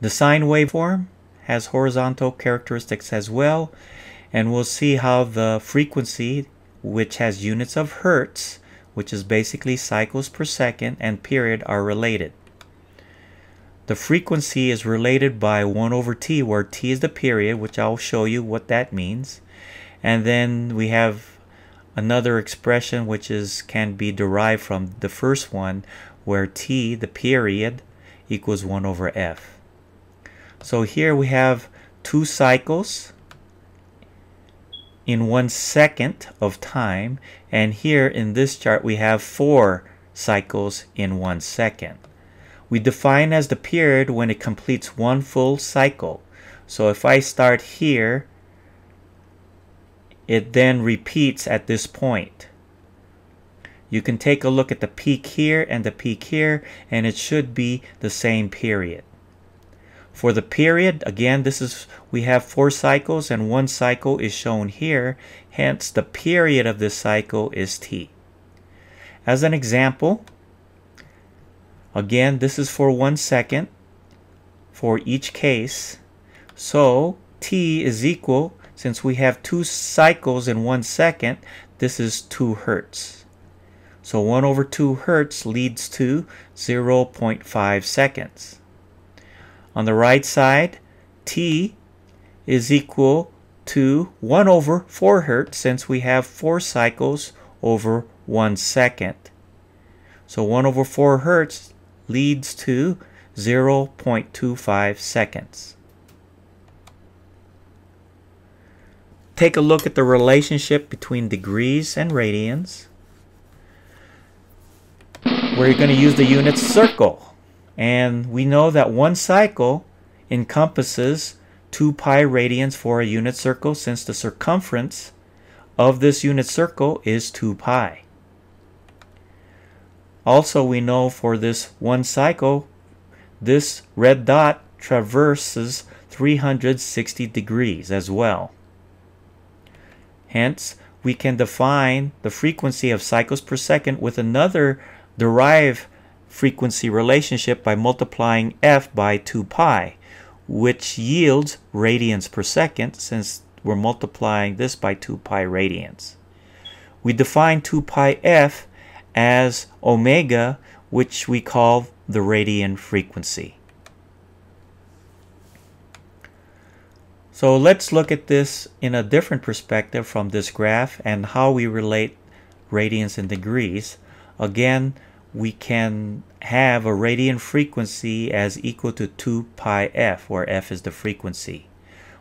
The sine waveform has horizontal characteristics as well, and we'll see how the frequency, which has units of hertz, which is basically cycles per second, and period are related. The frequency is related by 1 over t, where t is the period, which I'll show you what that means. And then we have another expression which is can be derived from the first one, where t, the period, equals 1 over f. So here we have two cycles in one second of time, and here in this chart we have four cycles in one second. We define as the period when it completes one full cycle. So if I start here, it then repeats at this point. You can take a look at the peak here and the peak here, and it should be the same period. For the period, again, this is we have four cycles and one cycle is shown here. Hence, the period of this cycle is t. As an example, Again, this is for one second for each case. So t is equal, since we have two cycles in one second, this is 2 hertz. So 1 over 2 hertz leads to 0.5 seconds. On the right side, t is equal to 1 over 4 hertz since we have 4 cycles over 1 second. So 1 over 4 hertz leads to 0.25 seconds. Take a look at the relationship between degrees and radians. We're going to use the unit circle. And we know that one cycle encompasses 2 pi radians for a unit circle since the circumference of this unit circle is 2 pi. Also, we know for this one cycle, this red dot traverses 360 degrees as well. Hence, we can define the frequency of cycles per second with another derived frequency relationship by multiplying f by 2 pi, which yields radians per second since we're multiplying this by 2 pi radians. We define 2 pi f as omega, which we call the radian frequency. So let's look at this in a different perspective from this graph and how we relate radians and degrees. Again, we can have a radian frequency as equal to 2 pi f, where f is the frequency.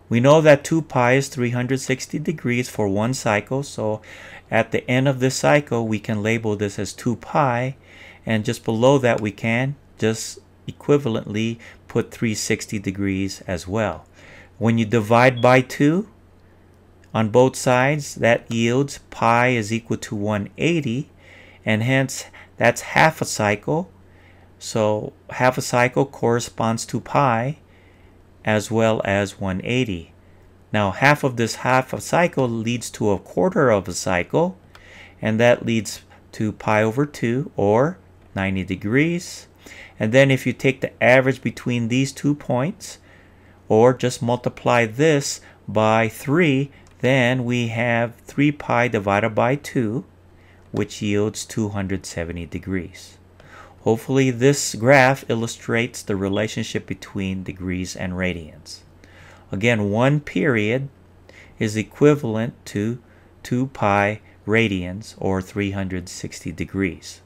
We know that 2 pi is 360 degrees for one cycle, so at the end of this cycle, we can label this as 2 pi, and just below that we can just equivalently put 360 degrees as well. When you divide by 2 on both sides, that yields pi is equal to 180, and hence that's half a cycle. So half a cycle corresponds to pi as well as 180. Now half of this half a cycle leads to a quarter of a cycle and that leads to pi over 2 or 90 degrees. And then if you take the average between these two points or just multiply this by 3 then we have 3 pi divided by 2 which yields 270 degrees. Hopefully this graph illustrates the relationship between degrees and radians. Again, one period is equivalent to 2 pi radians or 360 degrees.